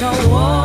让我